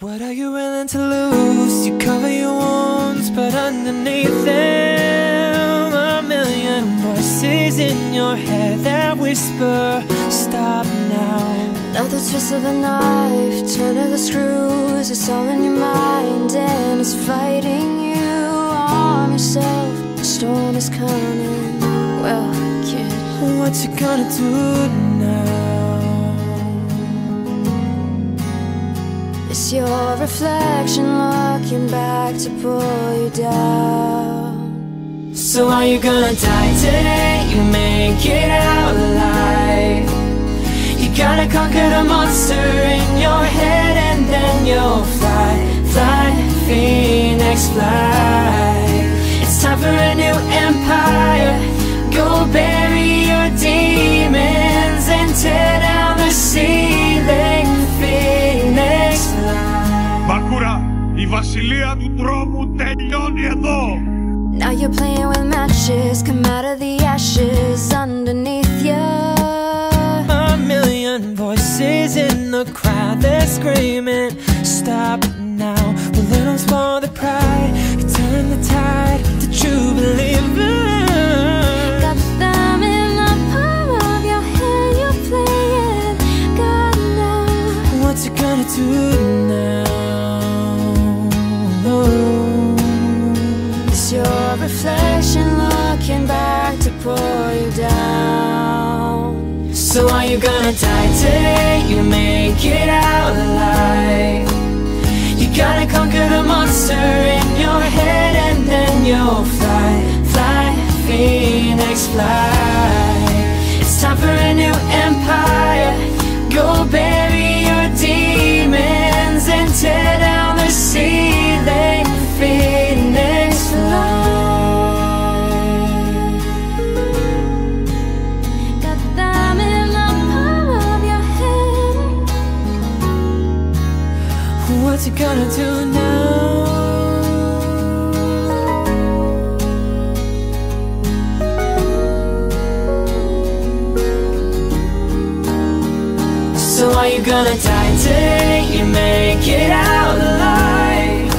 What are you willing to lose? You cover your wounds, but underneath them, a million voices in your head that whisper, Stop now. Another twist of a knife, turning the screws. It's all in your mind, and it's fighting you. Arm yourself, the storm is coming. Well, kid, What you gonna do your reflection looking back to pull you down. So are you gonna die today? You make it out alive. You gotta conquer the monster βασιλεία του τρόμου τελειώνει εδώ. Now you're playing with matches, come out of the ashes underneath you. A million voices in the crowd, they're screaming, Stop now. Well, let them spoil the pride, you turn the tide to true believers. Got them in the palm of your hand, you're playing God now. What's you gonna do now? So are you gonna die today? You make it out alive. You gotta conquer the monster in your head and then you'll fly, fly, phoenix fly. What's you gonna do now? So are you gonna die today? You make it out alive.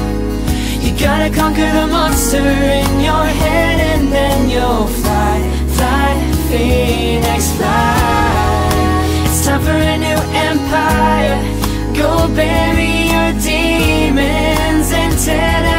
You gotta conquer the monster in your head and then you'll fly, fly, phoenix fly. It's time for a new empire. Go bury your demons and tell